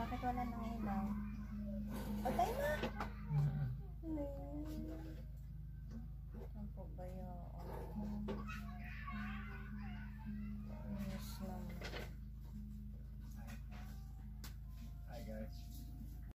Bakit wala nang ilaw?